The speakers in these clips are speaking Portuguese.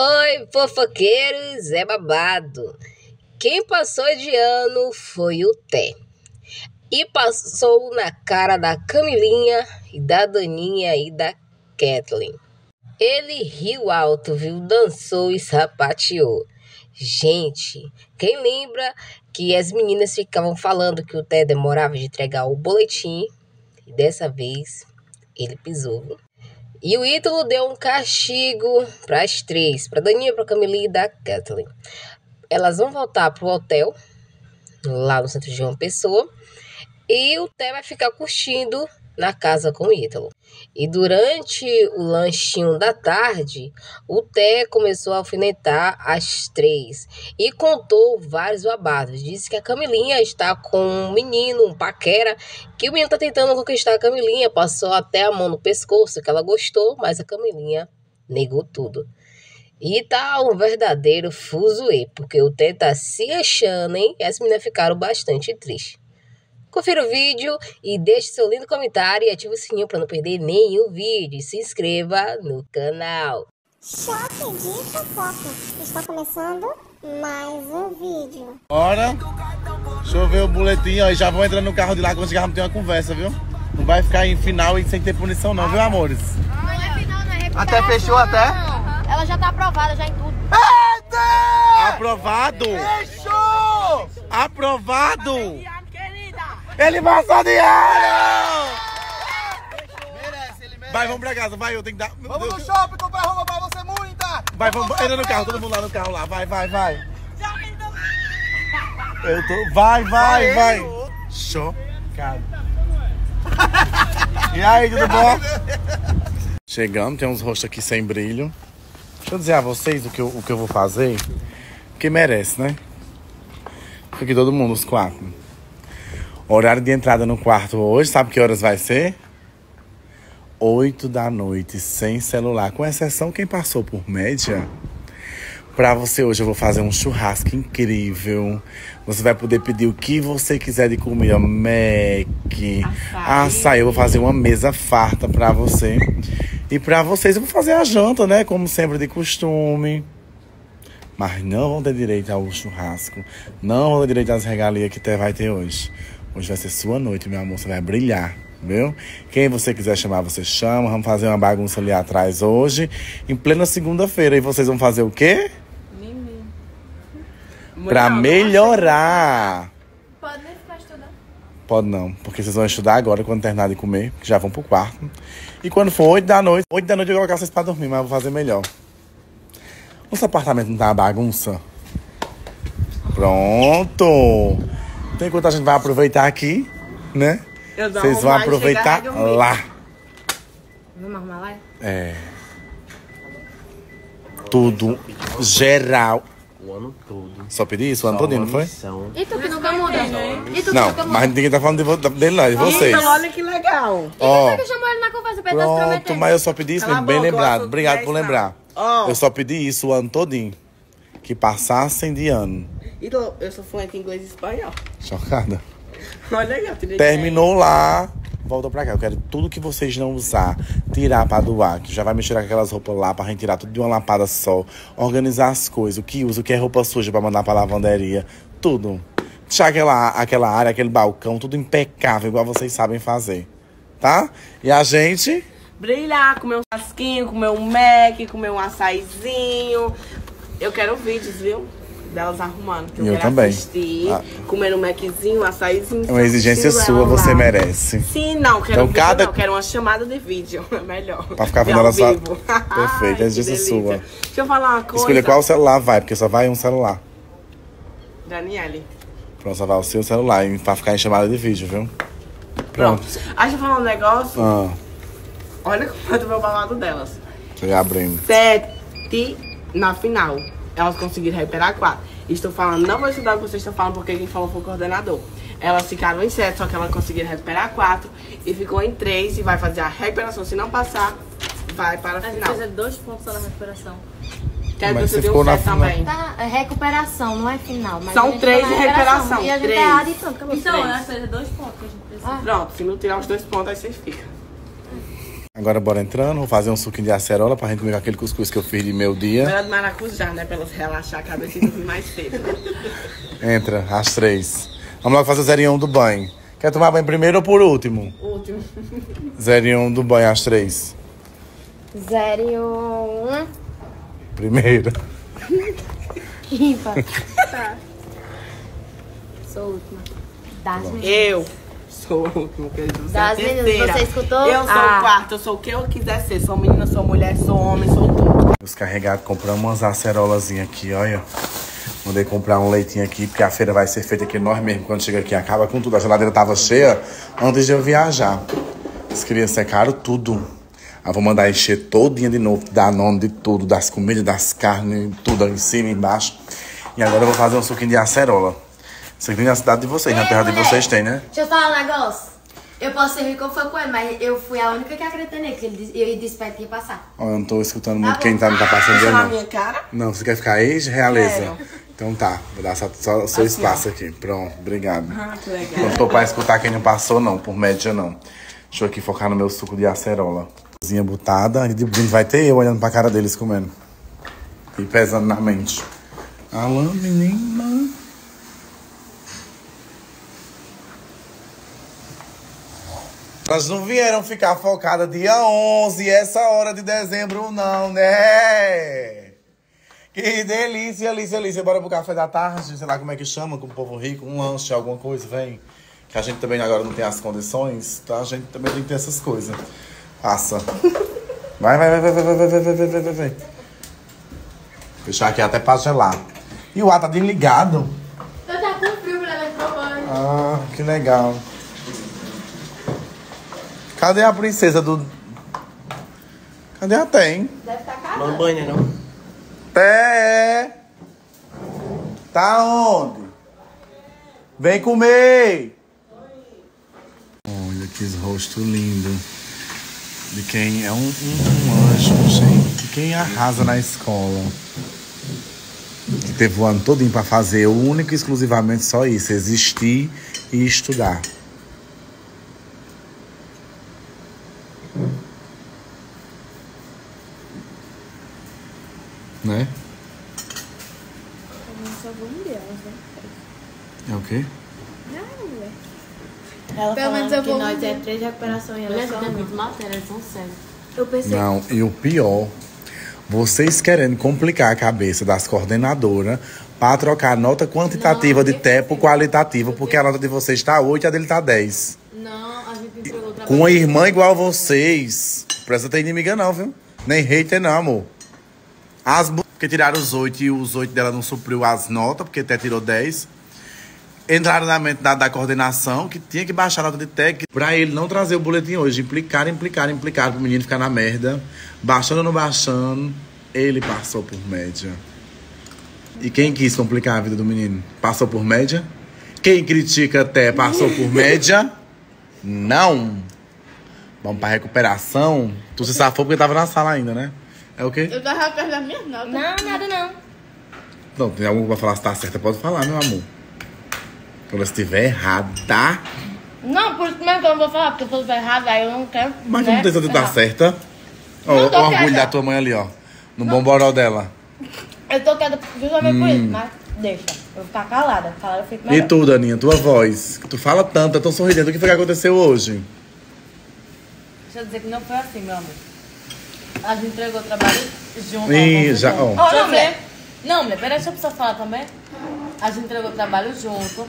Oi, fofoqueiros, é babado. Quem passou de ano foi o Té. E passou na cara da Camilinha e da Daninha e da Kathleen. Ele riu alto, viu? Dançou e sapateou. Gente, quem lembra que as meninas ficavam falando que o Té demorava de entregar o boletim? E dessa vez ele pisou. E o Ítalo deu um castigo para as três, para Daninha, para Camila e da Kathleen. Elas vão voltar pro hotel, lá no centro de uma pessoa, e o Té vai ficar curtindo na casa com o Ítalo. E durante o lanchinho da tarde, o Té começou a alfinetar as três e contou vários babados. Disse que a Camilinha está com um menino, um paquera, que o menino está tentando conquistar a Camilinha, passou até a mão no pescoço, que ela gostou, mas a Camilinha negou tudo. E tá um verdadeiro fuzuê, porque o Té tá se achando, hein? E as meninas ficaram bastante tristes. Confira o vídeo e deixe seu lindo comentário e ative o sininho para não perder nenhum vídeo. Se inscreva no canal. Choque de fofoca. Está começando mais um vídeo. Bora. Deixa eu ver o boletim, ó. E já vou entrando no carro de lá quando chegar vamos ter uma conversa, viu? Não vai ficar em final e sem ter punição não, viu, amores? Não é final, não é. Até fechou, até? Ela já tá aprovada já em tudo. Eita! Aprovado! Fechou! Aprovado! Ele passou de ano! Merece, ele merece. Vai, vamos pra casa, vai, eu tenho que dar. meu Vamos no Deus. shopping comprar roupa pra você, muita! Vai, vamos, entra no carro, todo mundo lá no carro lá, vai, vai, vai. Eu tô. Vai, vai, vai. Chocado. E aí, tudo bom? Chegando, tem uns rostos aqui sem brilho. Deixa eu dizer a vocês o que eu, o que eu vou fazer. Que merece, né? Fica aqui todo mundo, os quatro. Horário de entrada no quarto hoje, sabe que horas vai ser? 8 da noite, sem celular. Com exceção quem passou por média. Pra você hoje eu vou fazer um churrasco incrível. Você vai poder pedir o que você quiser de comida. Mac, açaí. Eu vou fazer uma mesa farta pra você. E pra vocês eu vou fazer a janta, né? Como sempre de costume. Mas não vão ter direito ao churrasco. Não vão ter direito às regalias que até vai ter hoje. Hoje vai ser sua noite, meu amor. Você vai brilhar, viu? Quem você quiser chamar, você chama. Vamos fazer uma bagunça ali atrás hoje. Em plena segunda-feira. E vocês vão fazer o quê? Pra melhorar. Pode nem ficar estudando. Pode não, porque vocês vão estudar agora quando terminar de comer, que já vão pro quarto. E quando for 8 da noite, 8 da noite eu vou colocar vocês pra dormir, mas eu vou fazer melhor. Nosso apartamento não tá uma bagunça? Pronto! Então enquanto a gente vai aproveitar aqui, né? Vocês vão aproveitar lá. Vamos arrumar lá? É. Tudo geral. O ano todo. Só pedi isso o ano todinho, não foi? E tu que nunca muda? E tu que Não, nunca muda? mas ninguém tá falando de vo- dele não, de vocês. Então, olha que legal. Ó. Que chamou ele na conversa pra ele tá se Pronto, prometendo? mas eu só pedi isso Cala mesmo, a bem boca, lembrado. Obrigado por não. lembrar. Ó. Eu só pedi isso o ano todinho. Que passassem de ano. Então, eu sou fluente em inglês e espanhol. Chocada. Olha legal, tirei Terminou lá. Volta pra cá. Eu quero tudo que vocês não usar, tirar pra doar. Que já vai mexer com aquelas roupas lá pra gente tirar tudo de uma lapada só. Organizar as coisas, o que usa, o que é roupa suja pra mandar pra lavanderia. Tudo. Deixar aquela, aquela área, aquele balcão, tudo impecável, igual vocês sabem fazer. Tá? E a gente. Brilhar, comer um chasquinho, comer um Mac, comer um açaizinho. Eu quero vídeos, viu? Delas arrumando. Que eu, Eu quero também. assistir. Ah. Comendo um Maczinho, um açaizinho. É uma exigência sua, você lá. merece. Sim, não, quero Então, vídeo, cada- não, quero uma chamada de vídeo. É melhor. Pra ficar vendo ela só-. Perfeito, Ai, é exigência sua. Deixa eu falar uma coisa. Escolha qual celular vai, porque só vai um celular. Daniele. Pronto, só vai o seu celular e pra ficar em chamada de vídeo, viu? Pronto. Ah, deixa eu falar um negócio. Ah, Olha como é do meu babado delas. tô abrindo. Sete na final. Elas conseguiram recuperar quatro. Estou falando, não vou estudar o que vocês estão falando, porque quem falou foi o coordenador. Elas ficaram em sete, só que elas conseguiram recuperar quatro. E ficou em três e vai fazer a recuperação. Se não passar, vai para a A gente final. fez dois pontos só na recuperação. Quero Mas que você você um na sete final. também. Tá, é recuperação, não é final. Mas São três tá de recuperação, E a gente três. é errado e pronto, acabou. Então, Três. né? Fez dois pontos que a gente precisa. Pronto, se não tirar os dois pontos, aí vocês ficam. Agora bora entrando, vou fazer um suquinho de acerola pra gente comer com aquele cuscuz que eu fiz de meu dia. Melhor de maracujá, né? Pra elas relaxar a cabeça e dormir mais cedo. Entra, às três. Vamos lá fazer o zerinho um do banho. Quer tomar banho primeiro ou por último? Último. Zerinho um do banho às três. Zero e um. Primeiro. Ímpar. Sou a última. Das meninas. Eu sou o último, que você é a Das meninas, terceira. você escutou? Eu sou Ah. o quarto, eu sou o que eu quiser ser. Sou menina, sou mulher, sou homem, sou tudo. Os carregados compramos umas acerolazinhas aqui, olha. Mandei comprar um leitinho aqui, porque a feira vai ser feita aqui nós mesmo. Quando chega aqui, acaba com tudo. A geladeira tava cheia antes de eu viajar. As crianças secaram tudo. Aí vou mandar encher todinha de novo, dar nome de tudo, das comidas, das carnes, tudo em cima e embaixo. E agora eu vou fazer um suquinho de acerola. Aqui tem na cidade de vocês, na terra de vocês tem, né? Deixa eu falar um negócio. Eu posso ser rico ou foi com ele, mas eu fui a única que acreditei nele, que ele disse, eu disse pra ele que ia passar. Ó, eu não tô escutando muito quem tá, não tá passando dia, na não. minha cara? Não, você quer ficar ex-realeza? Então tá, vou dar só, só o seu espaço aqui. Pronto, obrigado. Ah, que legal. Não tô pra escutar quem não passou, não, por média não. Deixa eu aqui focar no meu suco de acerola. Cozinha botada, e de brinde vai ter eu olhando pra cara deles comendo. E pesando na mente. Alô, menina. Elas não vieram ficar focadas dia 11, essa hora de dezembro, não, né? Que delícia, delícia, delícia. Bora pro café da tarde, sei lá como é que chama, com o povo rico, um lanche, alguma coisa, vem. Que a gente também agora não tem as condições, então a gente também tem que ter essas coisas. Passa. Vai, vai, vai, vai, vai, vai, vai, vai, vai, vai, vai. Fechar aqui até pra gelar. E o ar tá desligado. Eu tava com frio tomar banho. Ah, que legal. Cadê a princesa do. Cadê a Tem? Deve estar casada. Não banha, não. Té! Tá onde? Vem comer! Olha que rosto lindo. De quem é um, um, um anjo, gente. De quem arrasa na escola. Que teve o ano todinho pra fazer o único e exclusivamente só isso: existir e estudar. Né? É o quê? Menos eu que vou nós é três recuperações e ela Mulher, só tem uma. muito matéria, eles são. Eu pensei, Não, e o pior, vocês querendo complicar a cabeça das coordenadoras para trocar a nota quantitativa de TE por qualitativa, porque a nota de vocês está 8 e a dele está 10. Não, a gente entregou. Com uma irmã igual a vocês, presta ter inimiga não, viu? Nem hater não, amor. As bu... que tiraram os 8 e os 8 dela não supriu as notas, porque até tirou 10. Entraram na mente da, da coordenação que tinha que baixar a nota de técnico pra ele não trazer o boletim hoje. Implicar, implicar, implicar pro menino ficar na merda. Baixando ou não baixando, ele passou por média. E quem quis complicar a vida do menino? Passou por média? Quem critica até passou por média? Não. Vamos pra recuperação. Tu se safou porque tava na sala ainda, né? É o quê? Eu tava atrás da minha nota. não, nada não. Não, tem algum que vai falar se tá certa, pode falar, meu amor. Quando ela estiver errada. Não, por isso mesmo que eu não vou falar, porque se eu estiver errado, aí eu não quero. Mas né, não tem tá errar. certa. Ó, Não o orgulho quieta. da tua mãe ali, ó. No bomboró dela. Eu tô quieta justamente por isso, mas deixa. Eu vou ficar calada. Calada eu fico E melhor. tu, Daninha, tua voz. Tu fala tanto, é tão sorridente. O que foi que aconteceu hoje? Deixa eu dizer que não foi assim, meu amor. A gente entregou o trabalho junto. Ih, ó, já, junto. Deixa eu não, mulher. Não, mulher, peraí, deixa eu precisar falar também. A gente entregou o trabalho junto.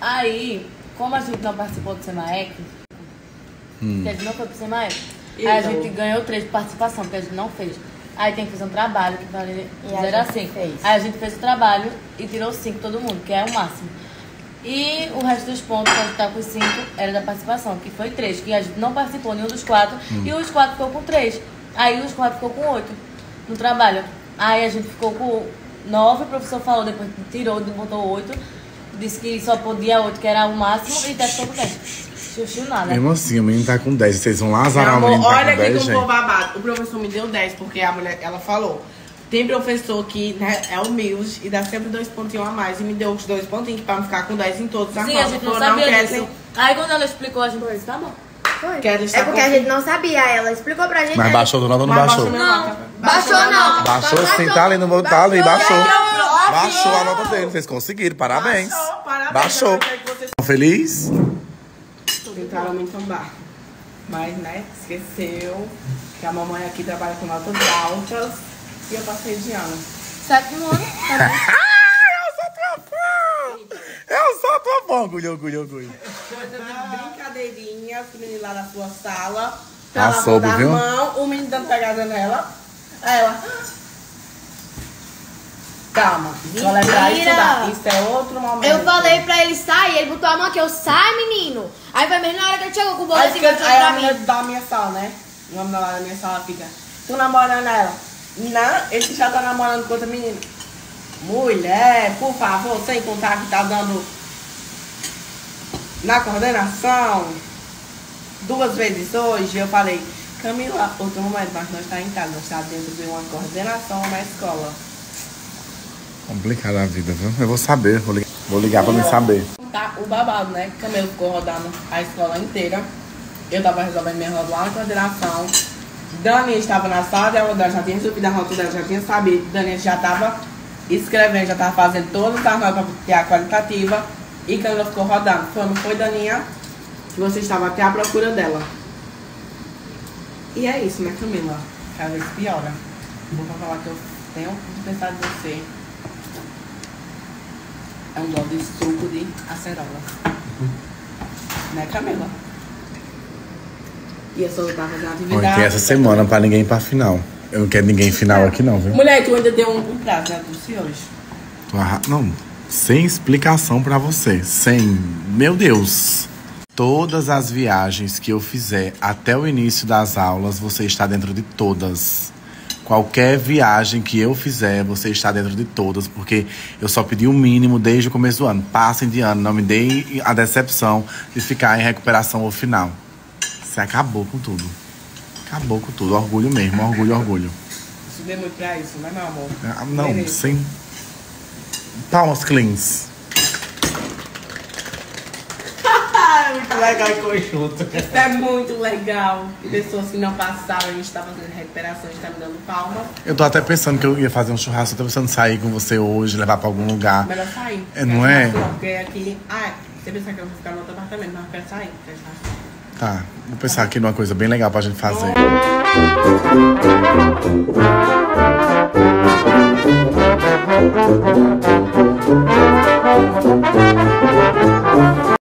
Aí, como a gente não participou do SEMAEC, Hum. que a gente não foi pro SEMAEC, aí a gente ganhou três de participação, que a gente não fez. Aí tem que fazer um trabalho que vale E a 0 a gente 5. fez. Aí a gente fez o trabalho e tirou 5 todo mundo, que é o máximo. E o resto dos pontos, que a gente tá com 5, era da participação, que foi 3, que a gente não participou nenhum dos quatro, Hum. e os quatro ficou com 3. Aí os quatro ficou com 8 no trabalho. Aí a gente ficou com 9, o professor falou, depois tirou, botou 8, disse que só podia 8, que era o máximo, e até ficou com 10. Xuxu nada. Mesmo assim, o menino tá com 10. Vocês vão lá azarar o amor, menino tá olha com aqui 10, como babado. O professor me deu 10, porque a mulher, ela falou. Tem professor que né, é humilde e dá sempre dois pontinhos a mais. E me deu os dois pontinhos pra me ficar com 10 em todos. Sim, a gente não Falou, sabia quer disso. ser- Aí quando ela explicou, a gente disse, tá bom. Foi. Que ela está É porque a com- gente não sabia. Ela explicou pra gente. Mas aí- baixou do nada ou não Mas baixou? meu nota. Baixou não. Baixou sim, tá ali no tá ali, baixou. Baixou. Baixou a nota dele, vocês conseguiram, parabéns. Baixou, parabéns. Baixou. Vocês Estão felizes? tentaram me tombar. Mas, né, esqueceu que a mamãe aqui trabalha com notas altas e eu passei de ano. Sétimo ano. Eu sou tua fã! Eu sou tua fã! Orgulho, orgulho, orgulho. Brincadeirinha, o menino lá da sua sala. Ah, Ela soube, da viu? mão, o menino dando pegada nela. Aí ela. Calma, só lembrar isso é outro momento. Eu falei pra ele sair, ele botou a mão aqui, eu sai, menino. Aí foi mesmo na hora que ele chegou com o bolo Aí assim, aí pra a menina da minha sala, né? O homem da minha sala fica. Tu namorando ela? Não, ele já tá namorando com outra menina. Mulher, por favor, sem contar que tá dando na coordenação duas vezes hoje. Eu falei, Camila, outro momento, mas nós tá em casa, nós tá dentro de uma coordenação na escola. Complicada a vida, viu? Eu vou saber, vou ligar, vou ligar pra me saber. Tá, o babado, né? Camilo ficou rodando a escola inteira. Eu tava resolvendo minha roda lá na coordenação. Dani estava na sala dela, Dani já tinha resolvido a rota dela, já tinha sabido. Dani já tava escrevendo, já tava fazendo todas as notas pra ter a qualitativa. E Camila ficou rodando. Foi, não foi, Daninha? Que você estava até à procura dela. E é isso, né, Camila? Cada vez piora. Vou falar que eu tenho que pensar de você. É um dó de suco de acerola. Né, Camila? E eu fazendo Bom, atividade. tem essa semana pra ninguém ir pra final. Eu não quero ninguém final aqui não, viu? Mulher, tu ainda deu um, um prazo, né, Dulce, hoje? Arra- Não, sem explicação pra você. Sem. Meu Deus. Todas as viagens que eu fizer até o início das aulas, você está dentro de todas. Qualquer viagem que eu fizer, você está dentro de todas, porque eu só pedi o mínimo desde o começo do ano. Passem de ano, não me deem a decepção de ficar em recuperação ao final. Você acabou com tudo. Acabou com tudo. Orgulho mesmo, orgulho, orgulho. Isso deu muito pra isso, né, meu amor? Ah, Não, Beleza. sem. Palmas cleans. Legal e conjunto. Isso é muito legal. E pessoas que não passaram, a gente tá fazendo recuperação, a gente tá me dando palma. Eu tô até pensando que eu ia fazer um churrasco, eu tô pensando em sair com você hoje, levar pra algum lugar. Melhor sair. É, não é? Porque aqui. Ah, você pensa que eu vou ficar no outro apartamento, mas eu quero sair. Quero sair. Tá, vou pensar aqui numa coisa bem legal pra gente fazer.